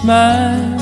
smile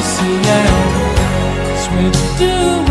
to see now. It's do.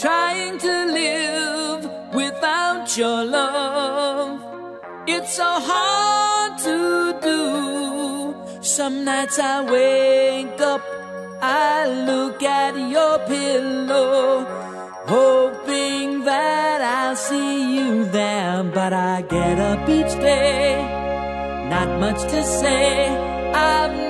trying to live without your love. It's so hard to do. Some nights I wake up, I look at your pillow, hoping that I'll see you there. But I get up each day, not much to say. I've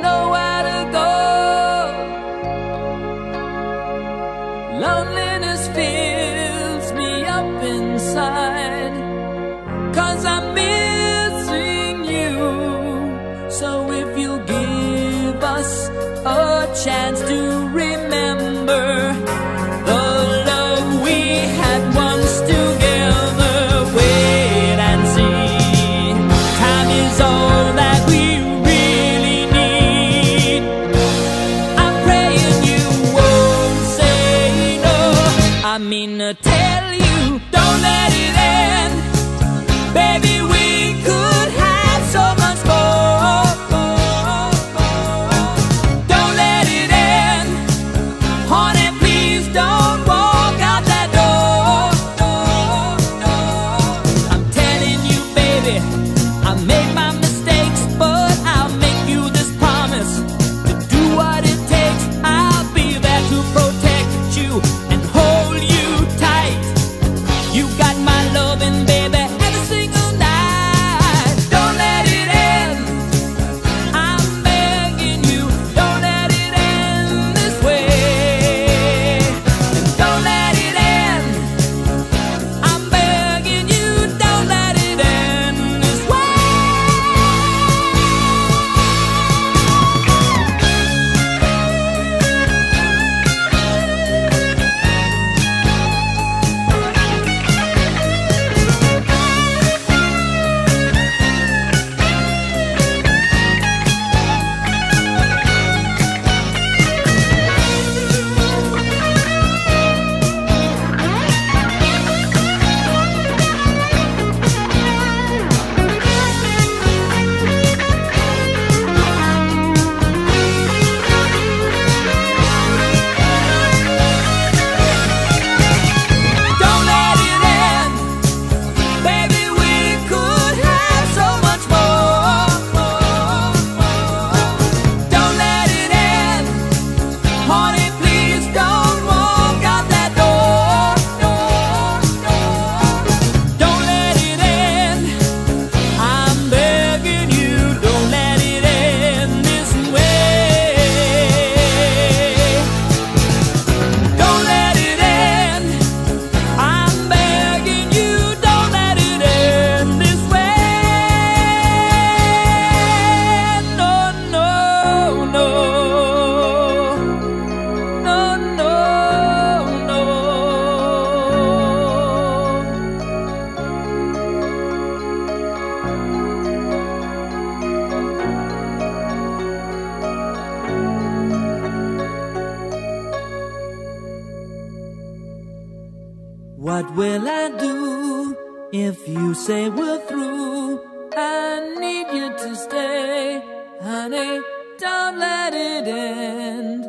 I need you to stay, honey. Don't let it end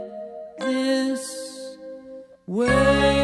this way.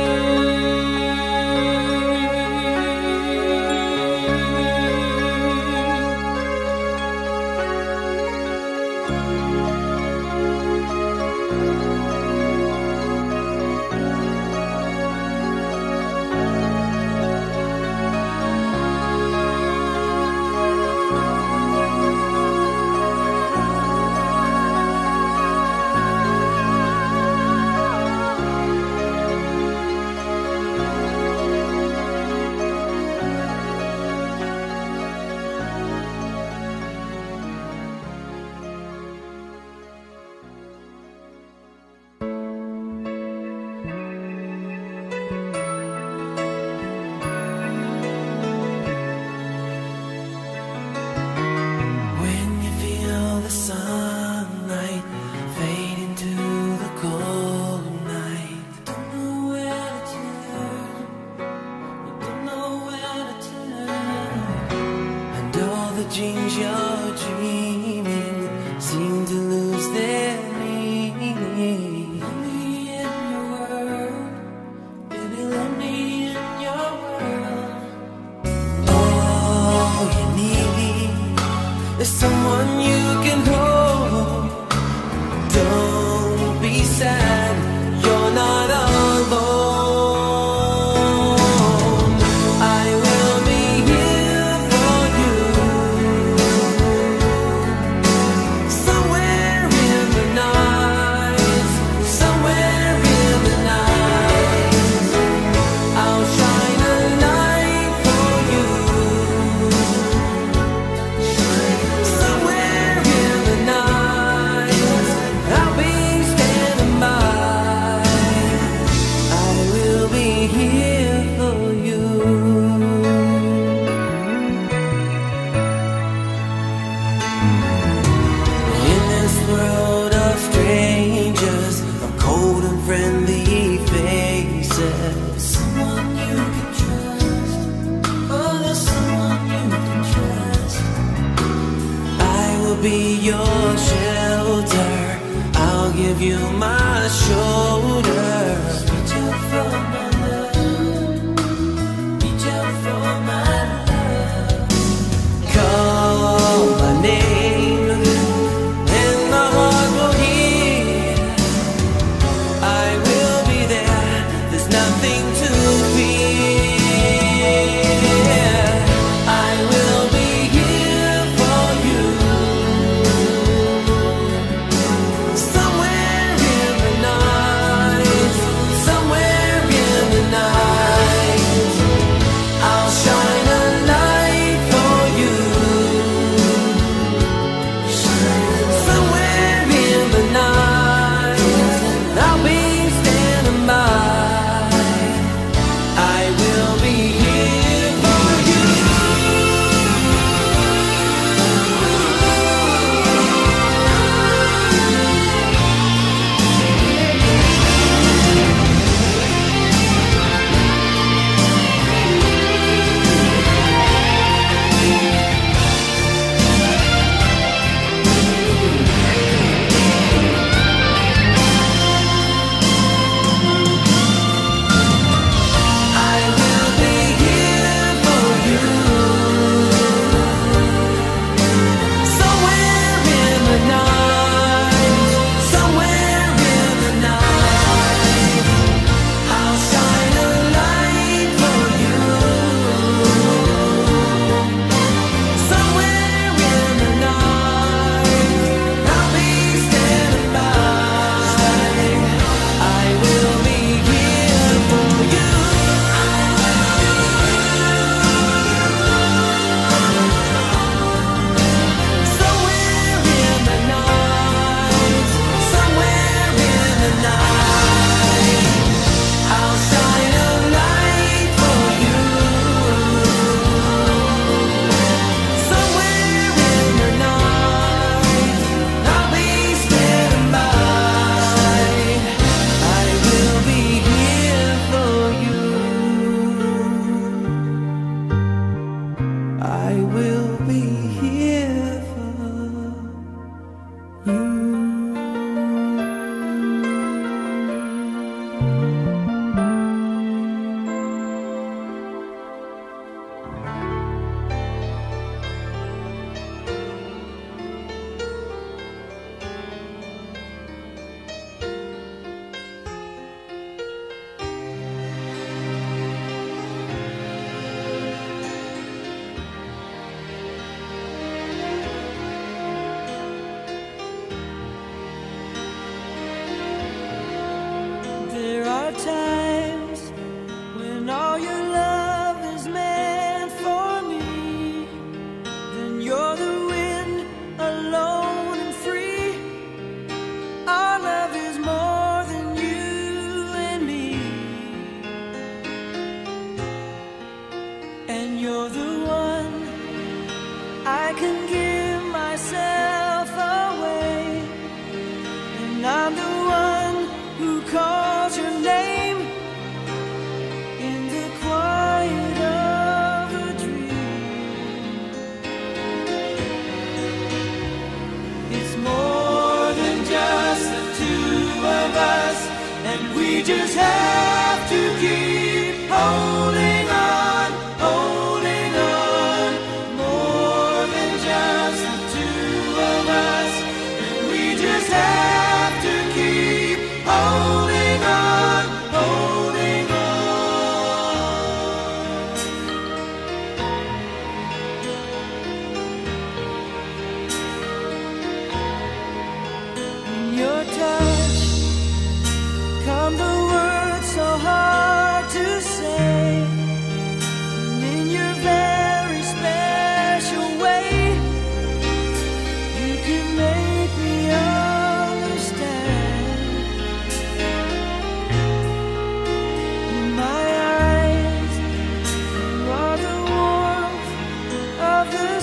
Of the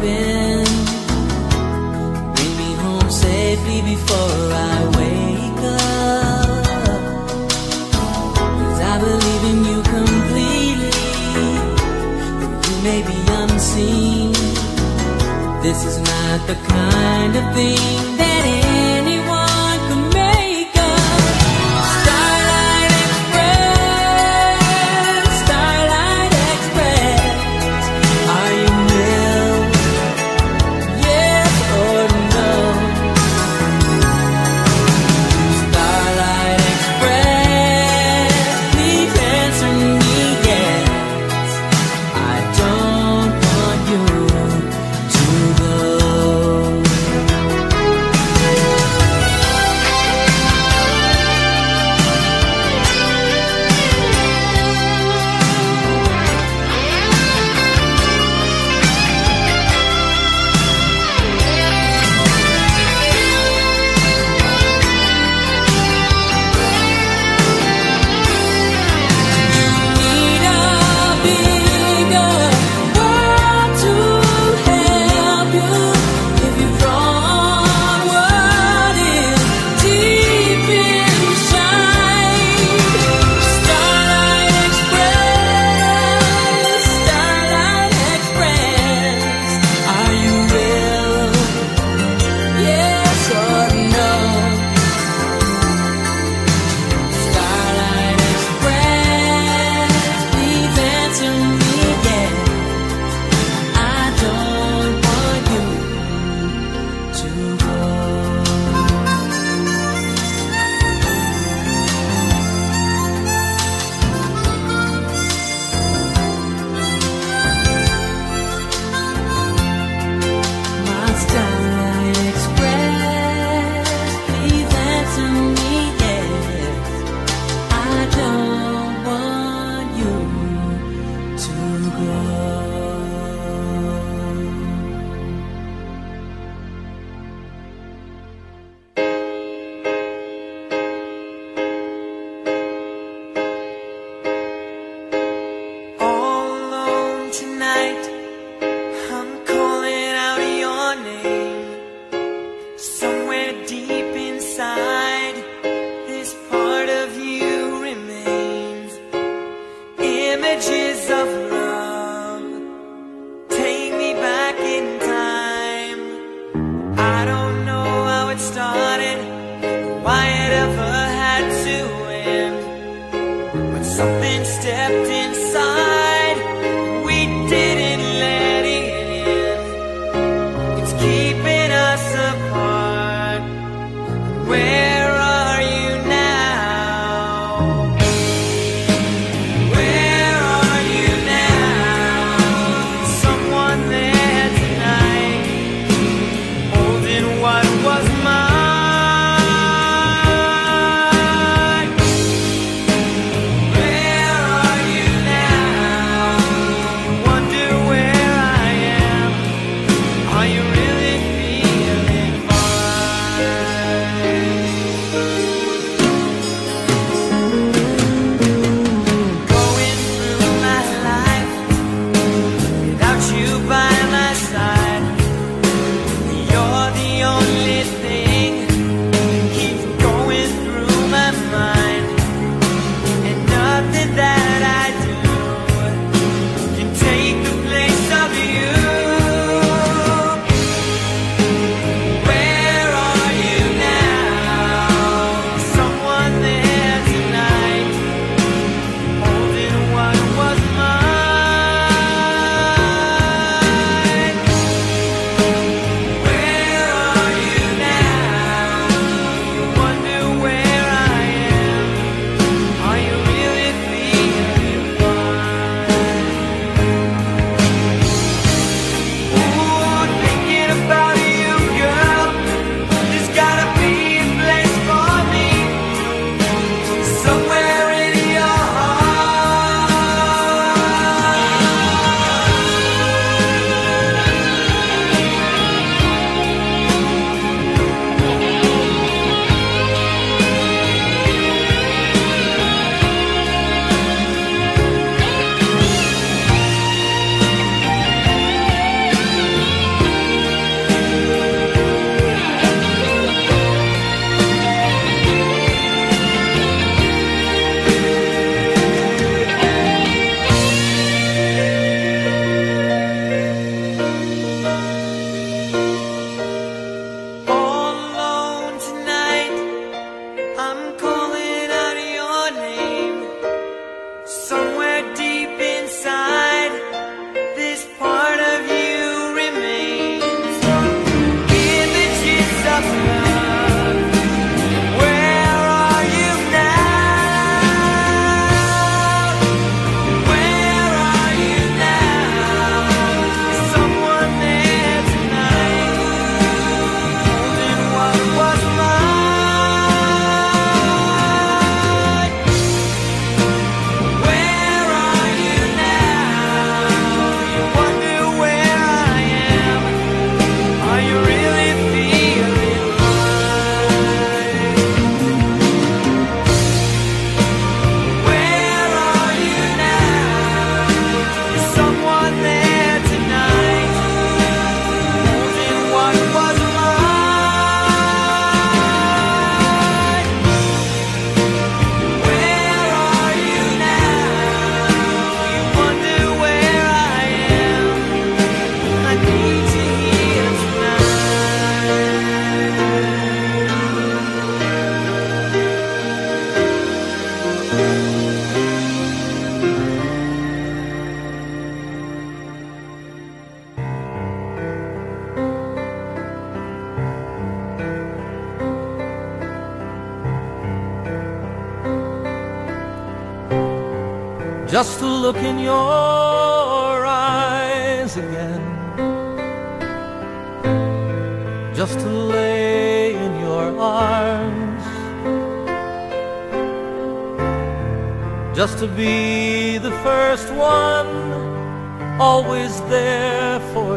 been.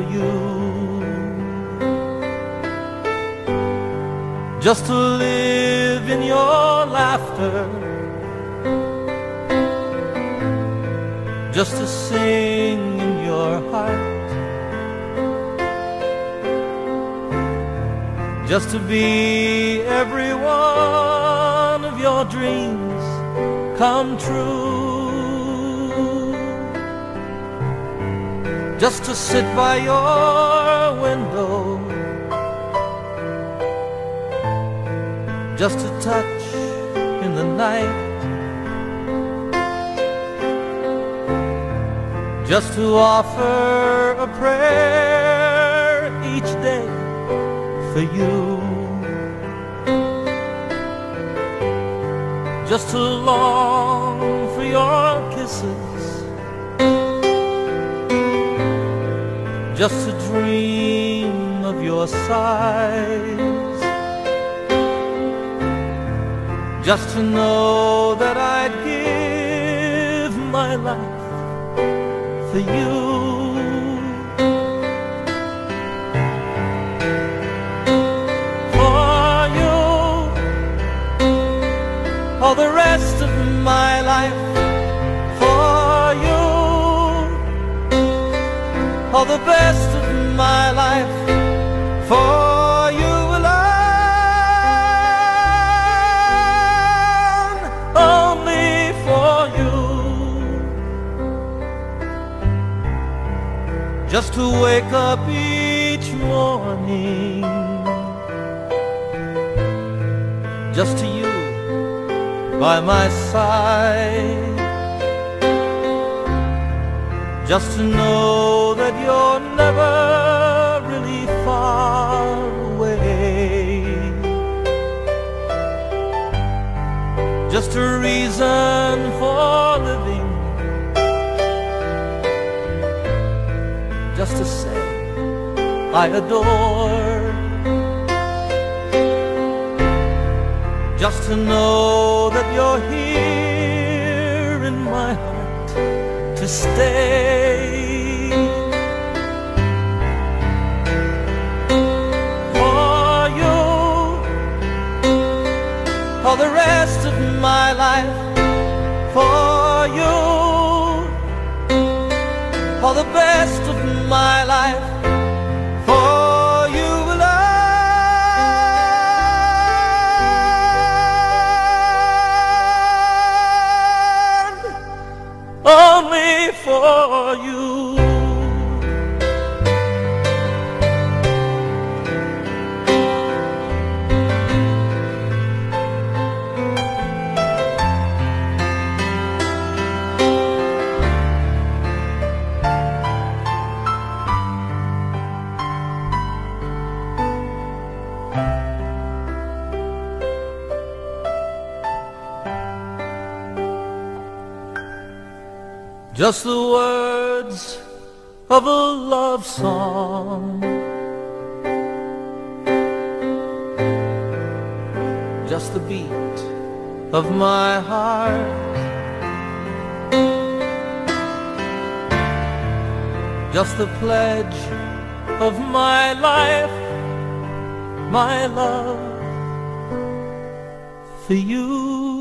you. Just to live in your laughter. Just to sing in your heart. Just to be every one of your dreams come true. just to sit by your window, just to touch in the night, just to offer a prayer each day for you. Just to long for your kisses. Just to dream of your sighs just to know that I'd give my life for you. For you, all the rest of my life. All the best of my life. For you alone, only for you. just to wake up each morning just to you by my side just to know that you're never really far away. Just a reason for living. Just to say I adore. Just to know that you're here stay. For you, for the rest of my life. For you for the best of my life Just the words of a love song. Just the beat of my heart. Just the pledge of my life, my love for you.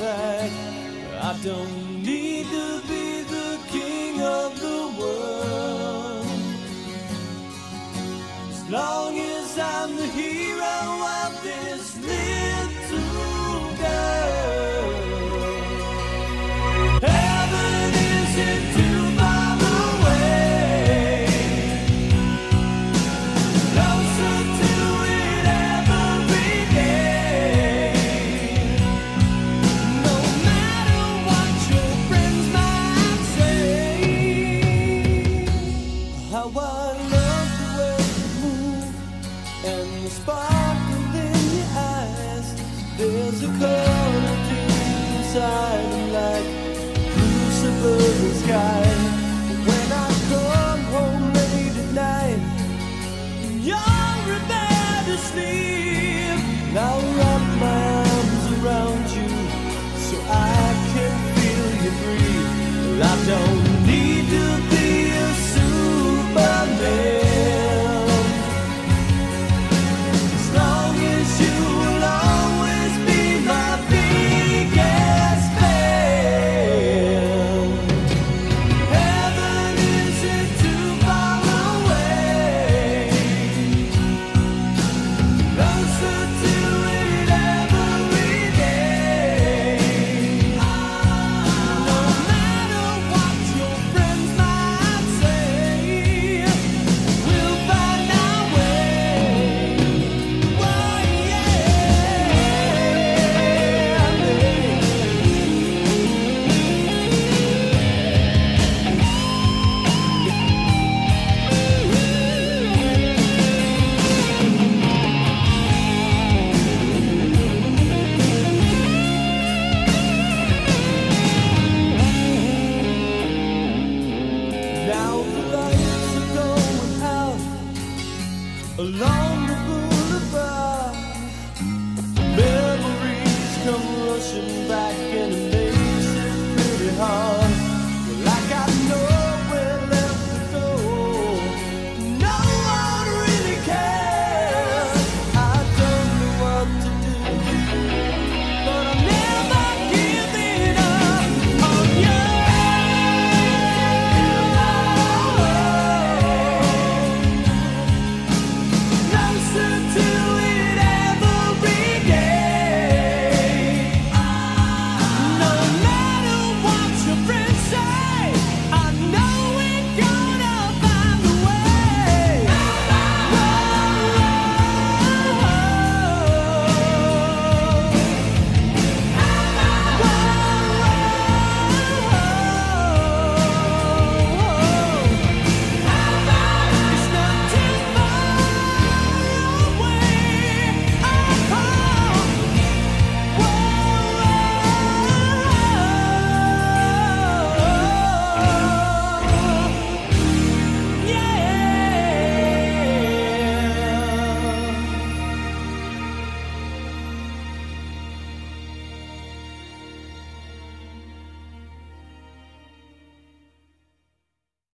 Back. I don't need to be color